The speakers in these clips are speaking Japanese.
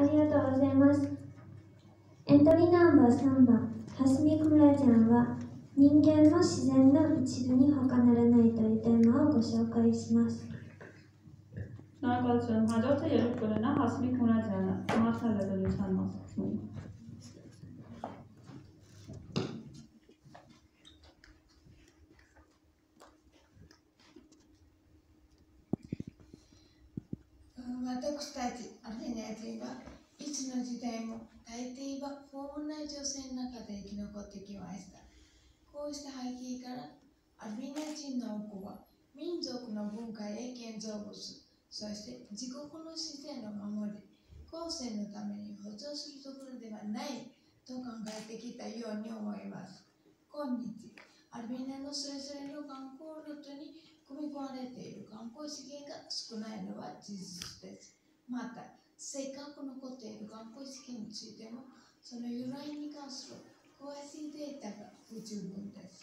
ありがとうございます。エントリーナンバー3番、かすみこらちゃんは、人間の自然の一部に他ならないというテーマをご紹介します。나아가서하저트예쁘구나 하스미 코나 제나 마사르를 삶았습니 다. 私たちアルネ人はいつの時代も大抵は豊富な女性の中で生き残ってきましたこうした背景からアルビナ人の多くは民族の文化や建造物そして自国の自然を守り後世のために保存するところではないと考えてきたように思います今日アルビナのそれぞれの観光ルートに組み込まれている観光資源が少ないのは事実です。また、せっかく残っている観光資源についても、その由来に関する詳しいデータが不十分です。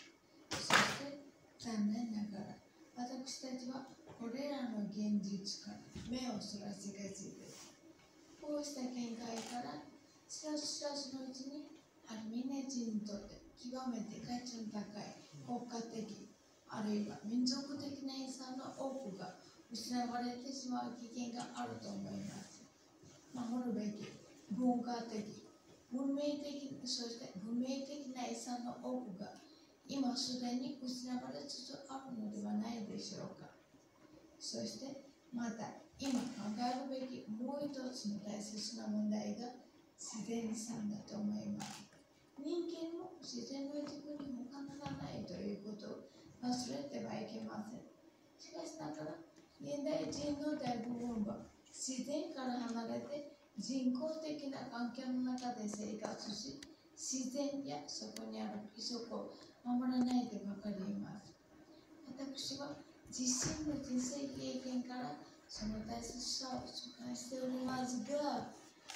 そして、残念ながら、私たちはこれらの現実から目をそらしがちです。こうした見解から、知らず知らずのうちに、アルミネ人にとって極めて価値の高い国家的あるいは民族的な遺産の多くが失われてしまう危険があると思います。守るべき文化的、文明的、そして文明的な遺産の多くが今すでに失われつつあるのではないでしょうか。そしてまた今考えるべきもう一つの大切な問題が自然遺産だと思います。人間も自然の一部に他ならないということを忘れてはいけません。しかしながら、現代人の大部分は自然から離れて人工的な環境の中で生活し、自然やそこにある規則を守らないでばかりいます。私は自身の人生経験からその大切さを痛感しておりますが、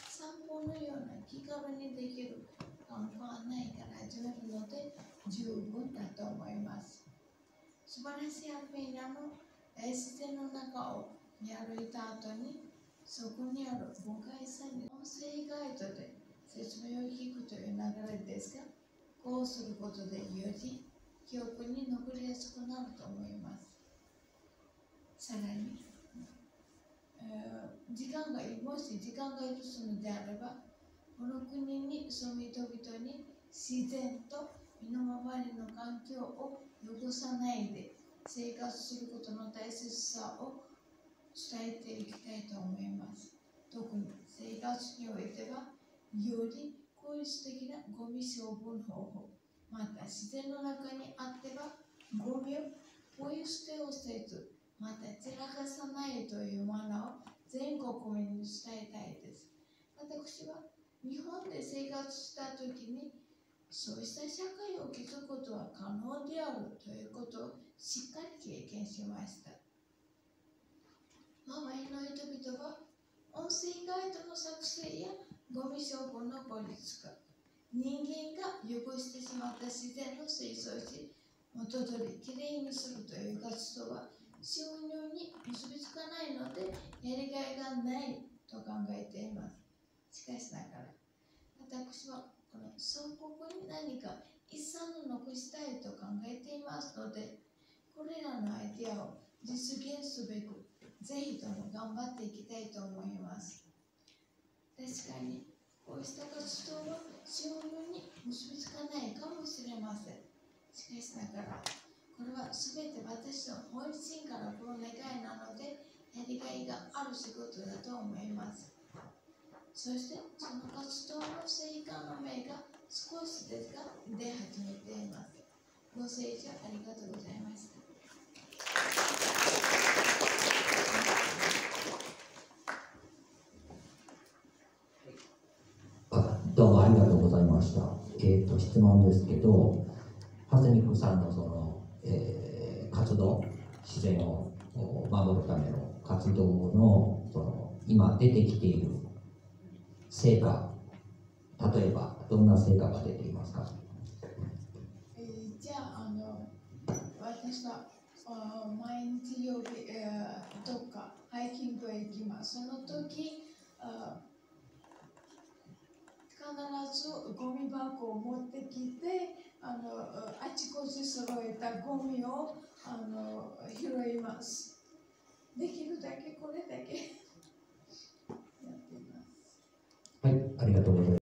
散歩のような気軽にできる観光案内から始めるので十分だと思います。素晴らしいアルメニアの大自然の中を見歩いた後にそこにある文化遺産に音声ガイドで説明を聞くという流れですがこうすることでより記憶に残りやすくなると思います。さらに、えー時間がもし時間が許すのであればこの国に住む人々に自然と身の回りの環境を汚さないで生活することの大切さを伝えていきたいと思います。特に生活においては、より効率的なゴミ処分方法、また自然の中にあっては、ゴミをポイ捨てをせず、また散らかさないというマナーを全国民に伝えたいです。私は日本で生活したときにそうした社会を築くことは可能であるということをしっかり経験しました。周りの人々は音声ガイドの作成やゴミ処分の効率化、人間が汚してしまった自然の清掃し、元取りきれいにするという活動は収入に結びつかないのでやりがいがないと考えています。しかしながら、私はこの祖国に何か遺産を残したいと考えていますので、これらのアイデアを実現すべく、ぜひとも頑張っていきたいと思います。確かに、こうした活動は収入に結びつかないかもしれません。しかしながら、これは全て私の本心から来る願いなので、やりがいがある仕事だと思います。そしてその活動の成果の芽が少しですが出始めています。ご清聴ありがとうございました。どうもありがとうございました。えっ、と、質問ですけど、ハズミクさんのその、えー活動、自然を守るための活動の、その、今出てきている成果、例えば、どんな成果が出ていますか？えーじゃあ、あの、私はあ毎日曜日、えーどっかハイキングへ行きます。その時、あつゴミ箱を持ってきてあのあちこち揃えたゴミをあの拾います。できるだけこれだけやっています。はい、ありがとうございます。